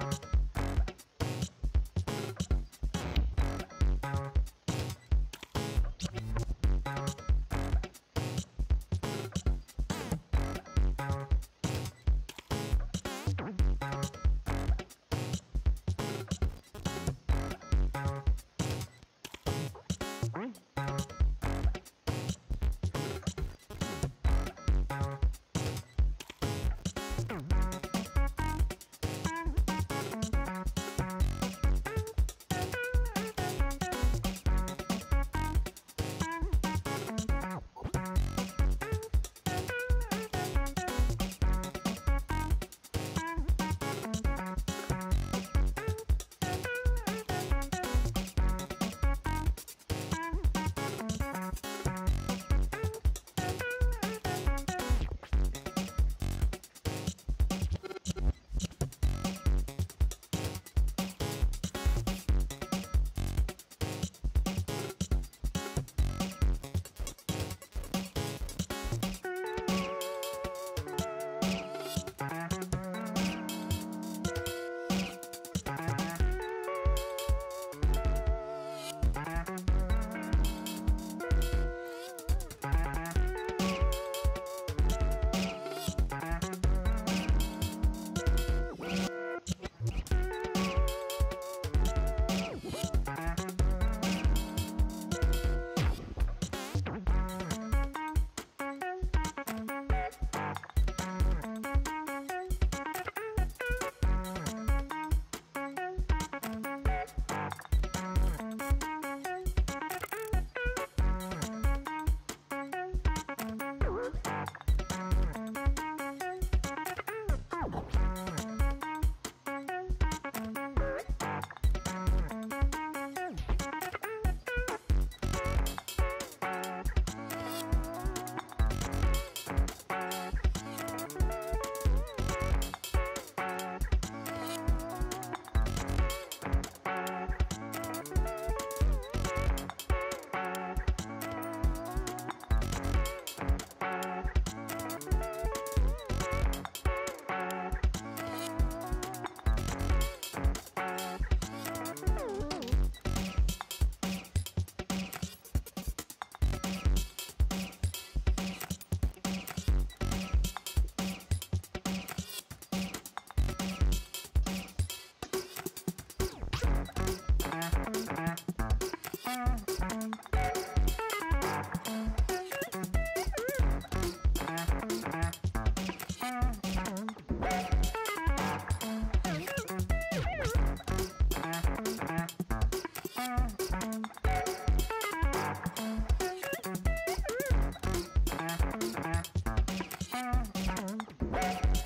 You Thank you.